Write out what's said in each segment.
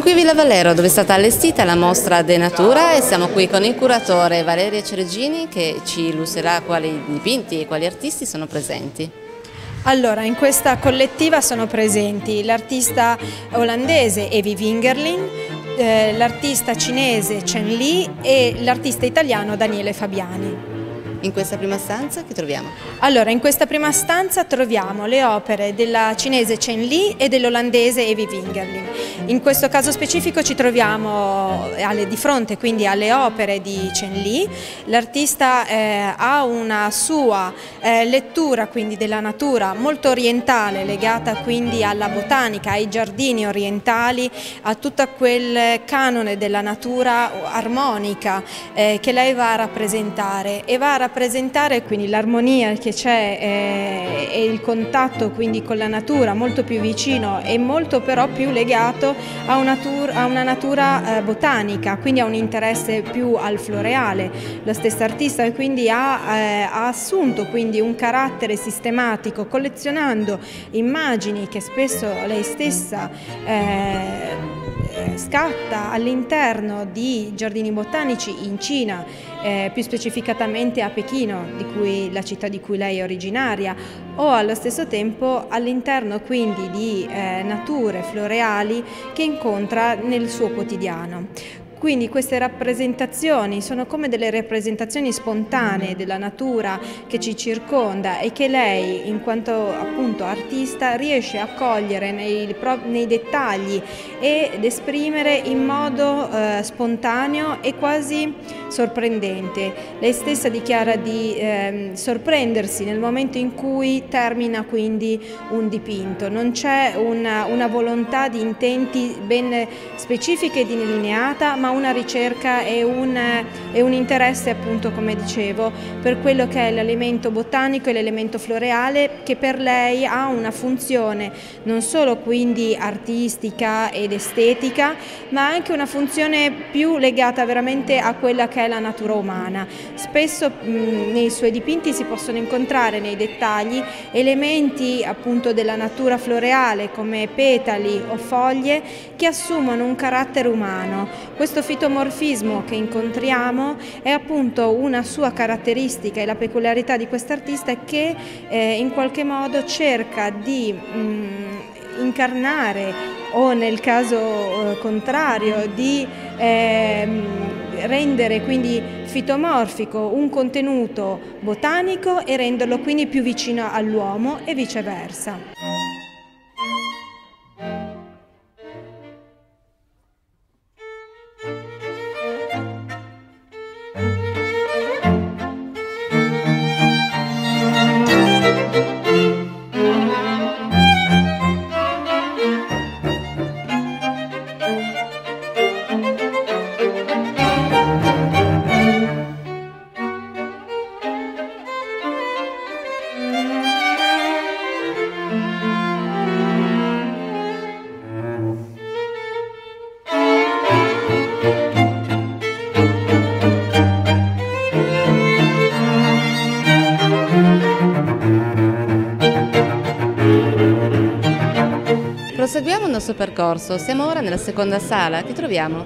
qui a Villa Valero dove è stata allestita la mostra De Natura e siamo qui con il curatore Valeria Ceregini che ci illustrerà quali dipinti e quali artisti sono presenti. Allora, in questa collettiva sono presenti l'artista olandese Evi Wingerlin, eh, l'artista cinese Chen Li e l'artista italiano Daniele Fabiani. In questa prima stanza che troviamo? Allora, in questa prima stanza troviamo le opere della cinese Chen Li e dell'olandese Evi Wingerling. In questo caso specifico ci troviamo alle, di fronte quindi alle opere di Chen Li. L'artista eh, ha una sua eh, lettura quindi della natura molto orientale, legata quindi alla botanica, ai giardini orientali, a tutto quel canone della natura armonica eh, che lei va a rappresentare e va a rappresentare rappresentare quindi l'armonia che c'è eh, e il contatto quindi con la natura molto più vicino e molto però più legato a una, a una natura eh, botanica, quindi ha un interesse più al floreale. La stessa artista quindi ha, eh, ha assunto quindi un carattere sistematico collezionando immagini che spesso lei stessa eh, scatta all'interno di giardini botanici in Cina, eh, più specificatamente a Pechino, cui, la città di cui lei è originaria, o allo stesso tempo all'interno quindi di eh, nature floreali che incontra nel suo quotidiano. Quindi queste rappresentazioni sono come delle rappresentazioni spontanee della natura che ci circonda e che lei, in quanto appunto artista, riesce a cogliere nei, nei dettagli ed esprimere in modo eh, spontaneo e quasi sorprendente. Lei stessa dichiara di eh, sorprendersi nel momento in cui termina quindi un dipinto. Non c'è una, una volontà di intenti ben specifiche e delineata, ma una ricerca e un, e un interesse appunto come dicevo per quello che è l'elemento botanico e l'elemento floreale che per lei ha una funzione non solo quindi artistica ed estetica ma anche una funzione più legata veramente a quella che è la natura umana. Spesso mh, nei suoi dipinti si possono incontrare nei dettagli elementi appunto della natura floreale come petali o foglie che assumono un carattere umano. Questo fitomorfismo che incontriamo è appunto una sua caratteristica e la peculiarità di quest'artista è che eh, in qualche modo cerca di mh, mm, incarnare o nel caso eh, contrario di eh, rendere quindi fitomorfico un contenuto botanico e renderlo quindi più vicino all'uomo e viceversa. Nostro percorso, siamo ora nella seconda sala, che troviamo?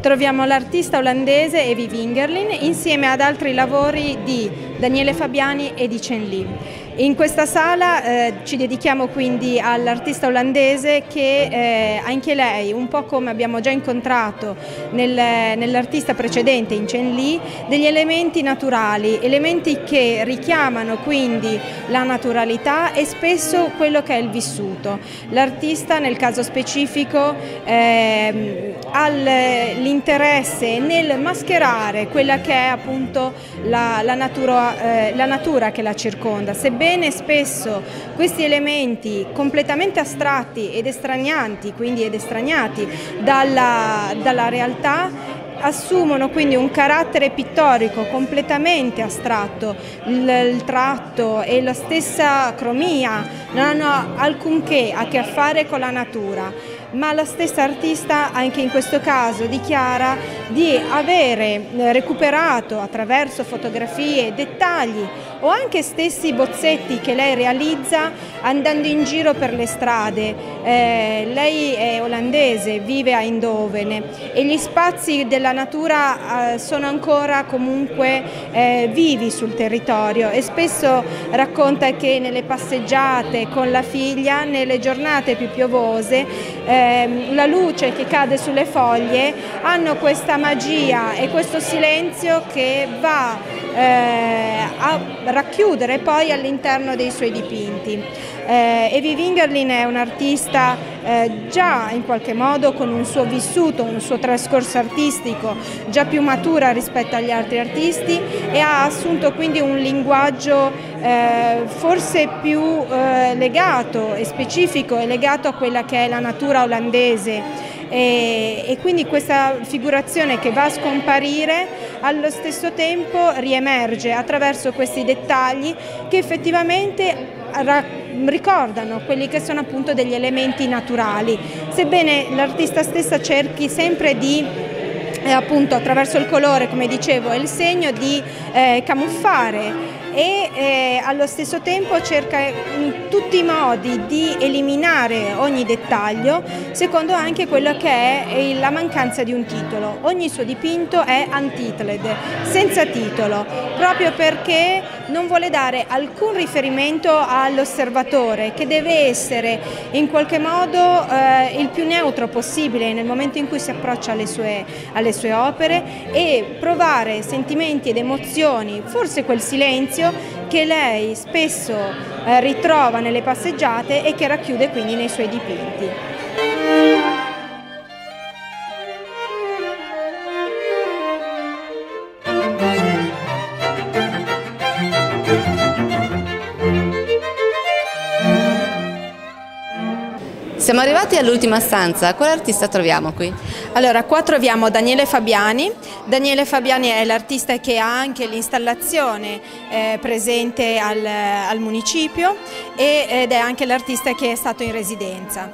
Troviamo l'artista olandese Evi Wingerlin insieme ad altri lavori di Daniele Fabiani e di Chen Li. In questa sala eh, ci dedichiamo quindi all'artista olandese che eh, anche lei, un po' come abbiamo già incontrato nel, nell'artista precedente in Chen Li, degli elementi naturali, elementi che richiamano quindi la naturalità e spesso quello che è il vissuto. L'artista nel caso specifico eh, ha l'interesse nel mascherare quella che è appunto la, la, natura, eh, la natura che la circonda, sebbene sebbene spesso questi elementi completamente astratti ed estranianti, quindi ed estraniati dalla, dalla realtà, assumono quindi un carattere pittorico completamente astratto, il, il, tratto e la stessa cromia non hanno alcunché a che fare con la natura, ma la stessa artista anche in questo caso dichiara di avere eh, recuperato attraverso fotografie, dettagli o anche stessi bozzetti che lei realizza andando in giro per le strade. Eh, lei è olandese, vive a Eindhoven e gli spazi della natura eh, sono ancora comunque eh, vivi sul territorio e spesso racconta che nelle passeggiate con la figlia, nelle giornate più piovose, ehm, la luce che cade sulle foglie hanno questa magia e questo silenzio che va a racchiudere poi all'interno dei suoi dipinti. Eh, Evi Wingerlin è un'artista eh, già in qualche modo con un suo vissuto, un suo trascorso artistico già più matura rispetto agli altri artisti e ha assunto quindi un linguaggio eh, forse più eh, legato e specifico e legato a quella che è la natura olandese e, e quindi questa figurazione che va a scomparire allo stesso tempo riemerge attraverso questi dettagli che effettivamente ricordano quelli che sono appunto degli elementi naturali, sebbene l'artista stessa cerchi sempre di eh, appunto attraverso il colore, come dicevo, e il segno di eh, camuffare e eh, allo stesso tempo cerca in tutti i modi di eliminare ogni dettaglio secondo anche quello che è la mancanza di un titolo. Ogni suo dipinto è untitled, senza titolo, proprio perché non vuole dare alcun riferimento all'osservatore che deve essere in qualche modo eh, il più neutro possibile nel momento in cui si approccia alle sue, alle sue opere e provare sentimenti ed emozioni, forse quel silenzio che lei spesso eh, ritrova nelle passeggiate e che racchiude quindi nei suoi dipinti. Siamo arrivati all'ultima stanza, quale artista troviamo qui? Allora, qua troviamo Daniele Fabiani. Daniele Fabiani è l'artista che ha anche l'installazione eh, presente al, al municipio ed è anche l'artista che è stato in residenza.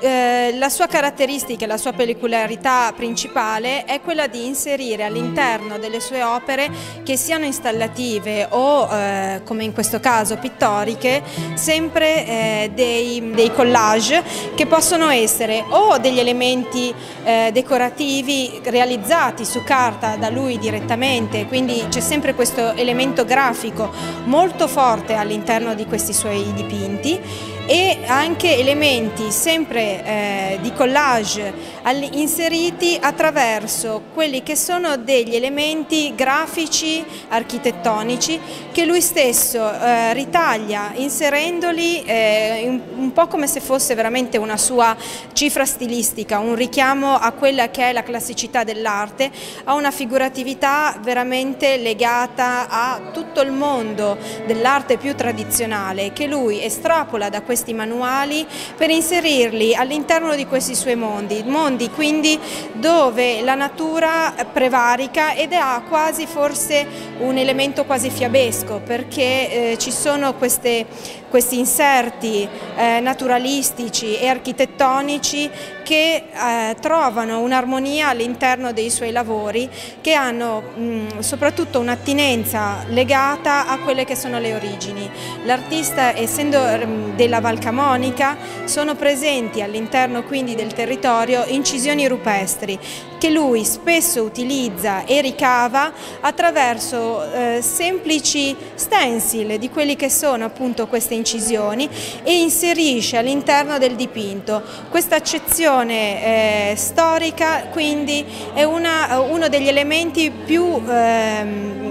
Eh, la sua caratteristica, la sua peculiarità principale è quella di inserire all'interno delle sue opere, che siano installative o eh, come in questo caso pittoriche, sempre eh, dei, dei, collage che possono essere o degli elementi eh, decorativi realizzati su carta da lui direttamente, quindi c'è sempre questo elemento grafico molto forte all'interno di questi suoi dipinti e anche elementi sempre eh, di collage inseriti attraverso quelli che sono degli elementi grafici architettonici che lui stesso eh, ritaglia inserendoli eh, un, un po' come se fosse veramente una sua cifra stilistica, un richiamo a quella che è la classicità dell'arte, a una figuratività veramente legata a tutto il mondo dell'arte più tradizionale che lui estrapola da questo questi manuali per inserirli all'interno di questi suoi mondi, mondi quindi dove la natura prevarica ed ha quasi forse un elemento quasi fiabesco perché eh, ci sono queste, questi inserti eh, naturalistici e architettonici che eh, trovano un'armonia all'interno dei suoi lavori che hanno mh, soprattutto un'attinenza legata a quelle che sono le origini. L'artista essendo mh, della Val Camonica sono presenti all'interno quindi del territorio incisioni rupestri che lui spesso utilizza e ricava attraverso eh, semplici stencil di quelli che sono appunto queste incisioni e inserisce all'interno del dipinto. Questa accezione eh, storica quindi è una, uno degli elementi più ehm,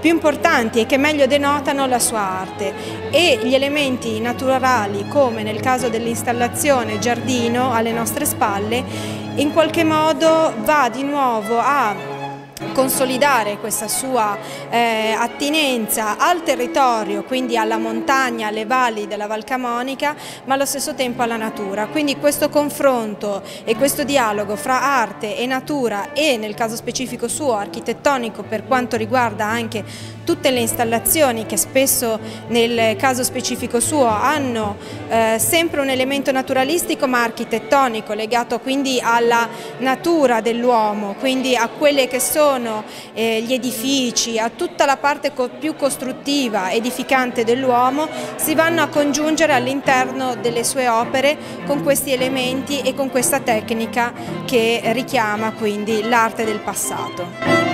più importanti e che meglio denotano la sua arte. E gli elementi naturali come nel caso dell'installazione giardino alle nostre spalle in qualche modo va di nuovo a consolidare questa sua eh, attinenza al territorio, quindi alla montagna, alle valli della Val Camonica, ma allo stesso tempo alla natura. Quindi questo confronto e questo dialogo fra arte e natura e nel caso specifico suo architettonico per quanto riguarda anche tutte le installazioni che spesso nel caso specifico suo hanno eh, sempre un elemento naturalistico ma architettonico legato quindi alla natura dell'uomo, quindi a quelle che sono eh, gli edifici, a tutta la parte co più costruttiva, edificante dell'uomo, si vanno a congiungere all'interno delle sue opere con questi elementi e con questa tecnica che richiama quindi l'arte del passato.